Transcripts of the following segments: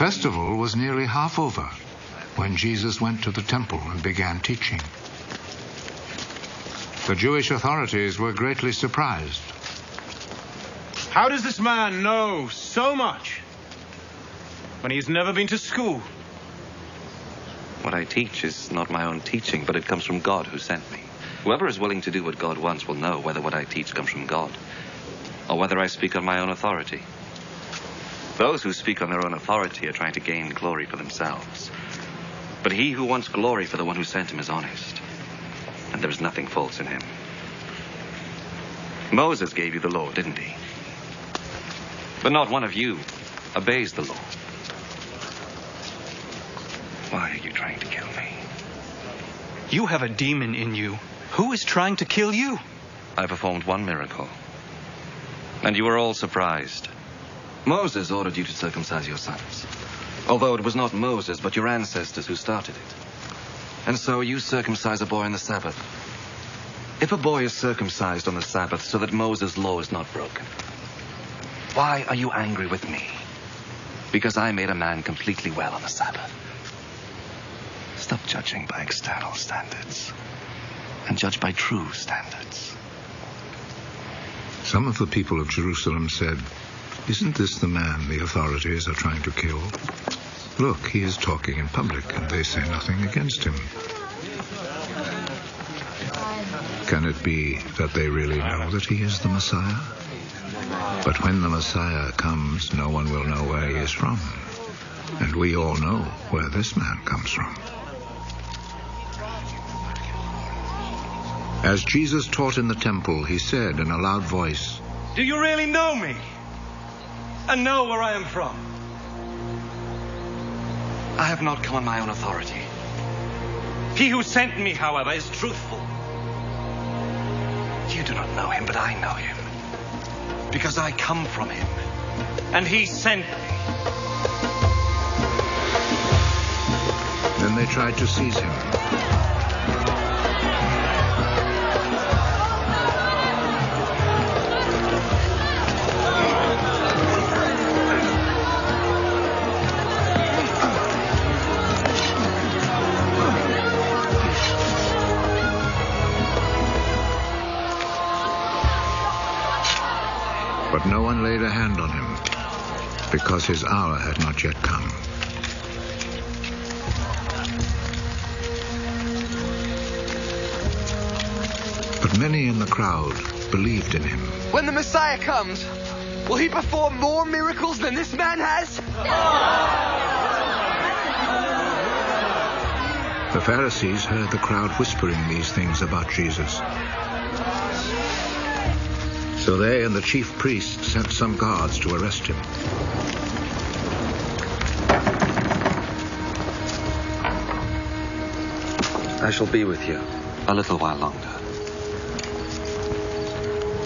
Passover when Jesus went to the temple and began teaching. The Jewish authorities were greatly surprised. How does this man know so much when he has never been to school? What I teach is not my own teaching, but it comes from God who sent me. Whoever is willing to do what God wants will know whether what I teach comes from God or whether I speak on my own authority. Those who speak on their own authority are trying to gain glory for themselves. But he who wants glory for the one who sent him is honest, and there is nothing false in him. Moses gave you the law, didn't he? But not one of you obeys the law. Why are you trying to kill me? You have a demon in you. Who is trying to kill you? I performed one miracle. And you were all surprised. Moses ordered you to circumcise your sons. Although it was not Moses, but your ancestors who started it. And so you circumcise a boy on the Sabbath. If a boy is circumcised on the Sabbath so that Moses' law is not broken, why are you angry with me? Because I made a man completely well on the Sabbath. Stop judging by external standards and judge by true standards. Some of the people of Jerusalem said, Isn't this the man the authorities are trying to kill? Look, he is talking in public, and they say nothing against him. Can it be that they really know that he is the Messiah? But when the Messiah comes, no one will know where he is from. And we all know where this man comes from. As Jesus taught in the temple, he said in a loud voice, Do you really know me? And know where I am from? I have not come on my own authority. He who sent me, however, is truthful. You do not know him, but I know him. Because I come from him. And he sent me. Then they tried to seize him. But no one laid a hand on him because his hour had not yet come. But many in the crowd believed in him. When the Messiah comes, will he perform more miracles than this man has? The Pharisees heard the crowd whispering these things about Jesus. So they and the chief priests sent some guards to arrest him. I shall be with you a little while longer.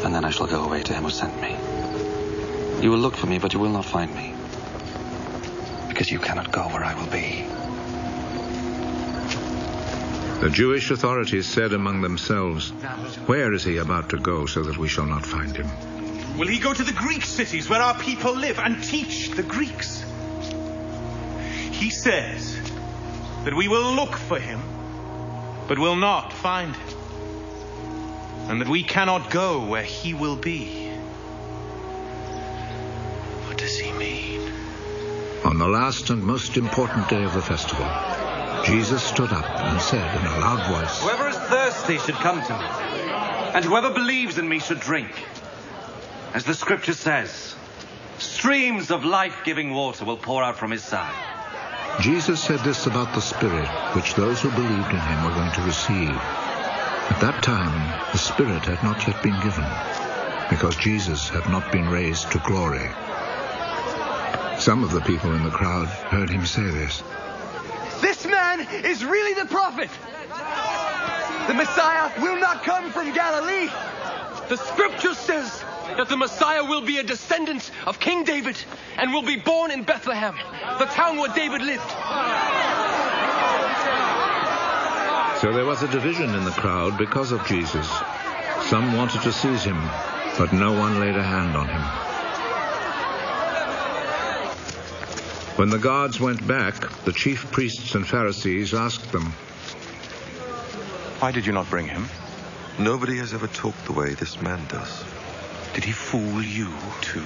And then I shall go away to him who sent me. You will look for me, but you will not find me. Because you cannot go where I will be. The Jewish authorities said among themselves, Where is he about to go so that we shall not find him? Will he go to the Greek cities where our people live and teach the Greeks? He says that we will look for him, but will not find him. And that we cannot go where he will be. What does he mean? On the last and most important day of the festival, Jesus stood up and said in a loud voice, Whoever is thirsty should come to me, and whoever believes in me should drink. As the scripture says, streams of life giving water will pour out from his side. Jesus said this about the Spirit, which those who believed in him were going to receive. At that time, the Spirit had not yet been given, because Jesus had not been raised to glory. Some of the people in the crowd heard him say this. Is really the prophet. The Messiah will not come from Galilee. The scripture says that the Messiah will be a descendant of King David and will be born in Bethlehem, the town where David lived. So there was a division in the crowd because of Jesus. Some wanted to seize him, but no one laid a hand on him. When the guards went back, the chief priests and Pharisees asked them, Why did you not bring him? Nobody has ever talked the way this man does. Did he fool you, too?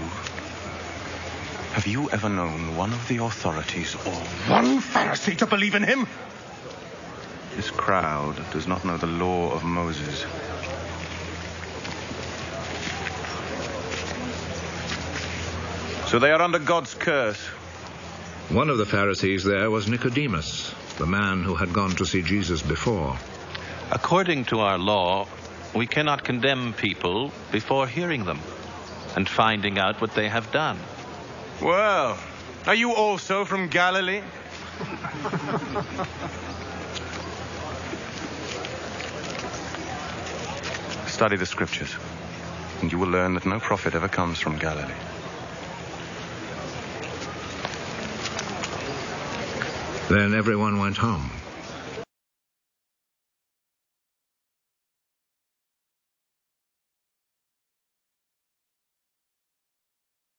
Have you ever known one of the authorities or one Pharisee to believe in him? This crowd does not know the law of Moses. So they are under God's curse. One of the Pharisees there was Nicodemus, the man who had gone to see Jesus before. According to our law, we cannot condemn people before hearing them and finding out what they have done. Well, are you also from Galilee? Study the scriptures, and you will learn that no prophet ever comes from Galilee. Then everyone went home.